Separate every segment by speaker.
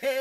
Speaker 1: Cukup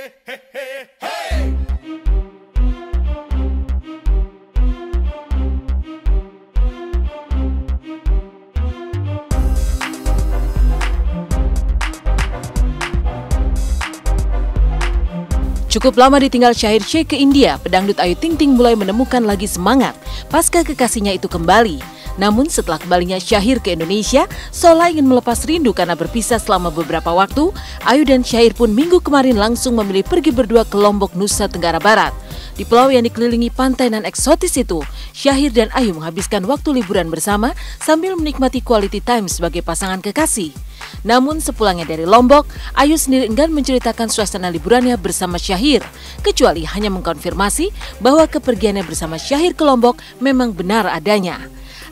Speaker 1: lama ditinggal Syahir Sheikh ke India, pedangdut Ayu Ting Ting mulai menemukan lagi semangat pasca kekasihnya itu kembali. Namun setelah kembalinya Syahir ke Indonesia, Sola ingin melepas rindu karena berpisah selama beberapa waktu. Ayu dan Syahir pun minggu kemarin langsung memilih pergi berdua ke Lombok, Nusa Tenggara Barat. Di pulau yang dikelilingi pantai dan eksotis itu, Syahir dan Ayu menghabiskan waktu liburan bersama sambil menikmati quality time sebagai pasangan kekasih. Namun sepulangnya dari Lombok, Ayu sendiri enggan menceritakan suasana liburannya bersama Syahir, kecuali hanya mengkonfirmasi bahwa kepergiannya bersama Syahir ke Lombok memang benar adanya.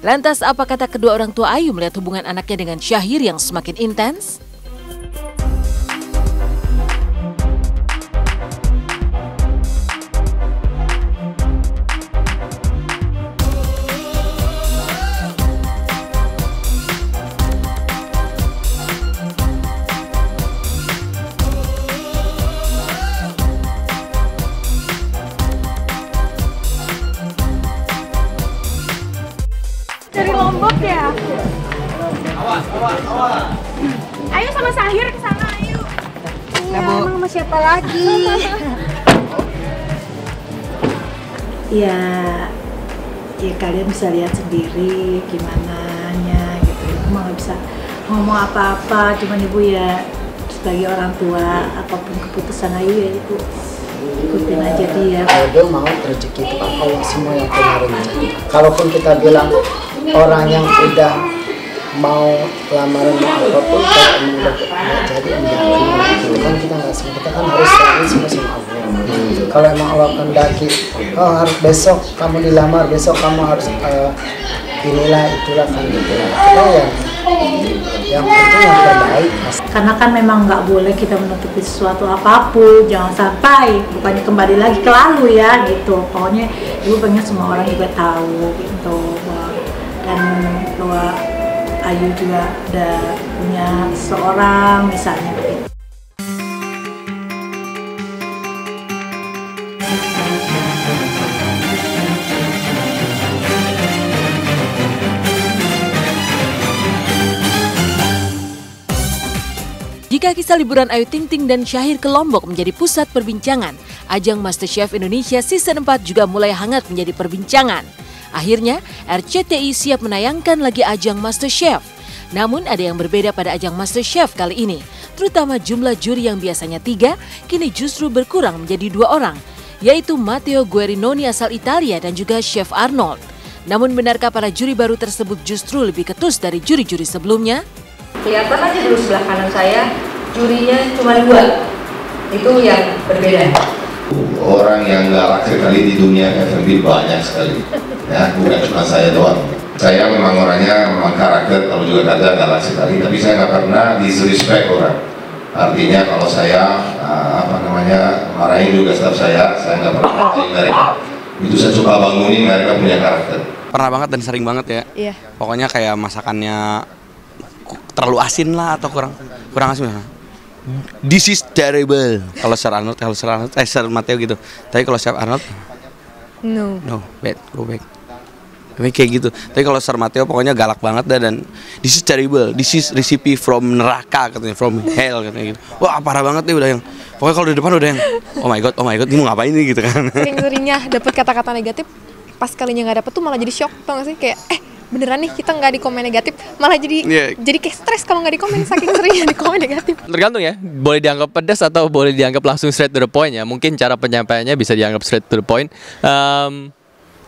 Speaker 1: Lantas apa kata kedua orang tua Ayu melihat hubungan anaknya dengan Syahir yang semakin intens?
Speaker 2: Dari Lombok ya? Ayo sama Sahir ke sana, ayo.
Speaker 3: Ya, emang sama siapa lagi? ya, ya kalian bisa lihat sendiri gimana nya gitu. Ibu mah nggak bisa ngomong apa-apa, cuman ibu ya sebagai orang tua apa pun keputusan Ayu ya ibu ikutin aja dia.
Speaker 4: Edo mau rezeki itu kan Allah semua yang rezeki. Kalaupun kita bilang orang yang udah mau lamaran mau apa pun kalau emang udah nggak jadi enggak itu kan kita nggak semua kita kan harus selalu semua sama Allah. Kalau emang Allah kendaki oh harus besok kamu dilamar besok kamu harus eh, inilah itulah kan. Gitu kita yang yang penting yang terbaik.
Speaker 3: Karena kan memang nggak boleh kita menutupi sesuatu apa pun, jangan sampai bukannya kembali lagi ke lalu ya gitu. Pokoknya ibu pengen semua orang juga tahu gitu. bahwa dan bahwa Ayu juga udah punya seorang misalnya begitu.
Speaker 1: Jika kisah liburan Ayu Ting Ting dan Syahir ke Lombok menjadi pusat perbincangan, ajang MasterChef Indonesia Season 4 juga mulai hangat menjadi perbincangan. Akhirnya, RCTI siap menayangkan lagi ajang MasterChef. Namun ada yang berbeda pada ajang MasterChef kali ini, terutama jumlah juri yang biasanya tiga, kini justru berkurang menjadi dua orang, yaitu Matteo Guerinoni asal Italia dan juga Chef Arnold. Namun benarkah para juri baru tersebut justru lebih ketus dari juri-juri sebelumnya?
Speaker 5: kelihatan aja dulu sebelah kanan saya jurinya cuma dua itu yang berbeda
Speaker 6: orang yang galak sekali di dunia F&B banyak sekali ya bukan cuma saya doang saya memang orangnya memang karakter kalau juga kata galak sekali tapi saya nggak pernah disrespect orang artinya kalau saya uh, apa namanya marahin juga staff saya saya nggak pernah marahin mereka itu saya coba bangunin mereka punya karakter
Speaker 7: pernah banget dan sering banget ya
Speaker 2: Iya.
Speaker 7: pokoknya kayak masakannya terlalu asin lah atau kurang kurang asin ya. This is terrible. Kalau Sir Arnold, kalau Sir Arnold, eh Sir Matteo gitu. Tapi kalau Chef Arnold,
Speaker 2: No.
Speaker 7: no, bad, go back. Tapi kayak gitu. Tapi kalau Sir Matteo pokoknya galak banget dah dan this is terrible. This is recipe from neraka katanya, from hell katanya gitu. Wah parah banget nih udah yang. Pokoknya kalau di depan udah yang, oh my god, oh my god, ini mau ngapain nih gitu kan.
Speaker 2: Saking seringnya dapet kata-kata negatif, pas kalinya nggak dapet tuh malah jadi shock, tau gak sih? Kayak, eh beneran nih kita nggak di komen negatif, malah jadi
Speaker 7: Iya.
Speaker 2: jadi kayak stres kalau nggak di komen saking seringnya di komen negatif.
Speaker 8: tergantung ya boleh dianggap pedas atau boleh dianggap langsung straight to the point ya mungkin cara penyampaiannya bisa dianggap straight to the point Em,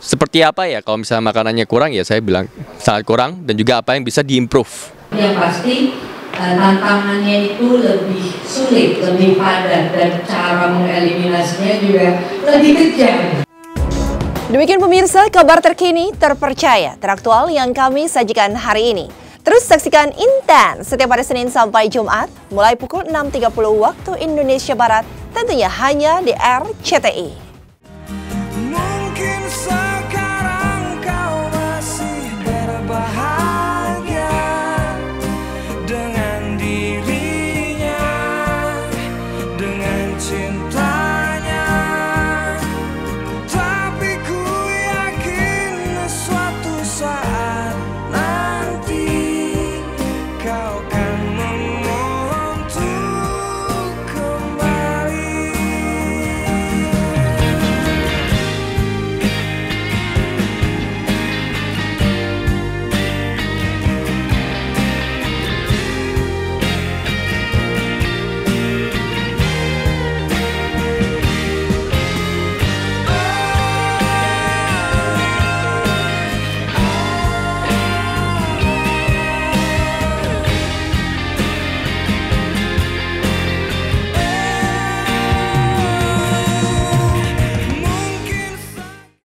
Speaker 8: seperti apa ya kalau misalnya makanannya kurang ya saya bilang sangat kurang dan juga apa yang bisa diimprove
Speaker 5: yang pasti eh, tantangannya itu lebih sulit lebih padat dan cara mengeliminasinya juga lebih kejam
Speaker 9: Demikian pemirsa kabar terkini, terpercaya, teraktual yang kami sajikan hari ini. Terus saksikan Intan setiap hari Senin sampai Jumat mulai pukul 6.30 waktu Indonesia Barat tentunya hanya di RCTI.